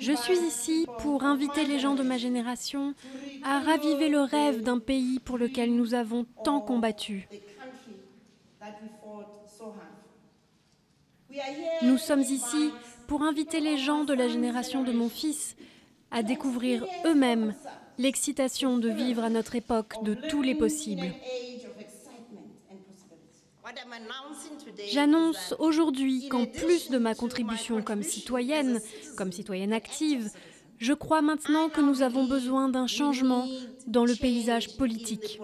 Je suis ici pour inviter les gens de ma génération à raviver le rêve d'un pays pour lequel nous avons tant combattu. Nous sommes ici pour inviter les gens de la génération de mon fils à découvrir eux-mêmes l'excitation de vivre à notre époque de tous les possibles. J'annonce aujourd'hui qu'en plus de ma contribution comme citoyenne, comme citoyenne active, je crois maintenant que nous avons besoin d'un changement dans le paysage politique.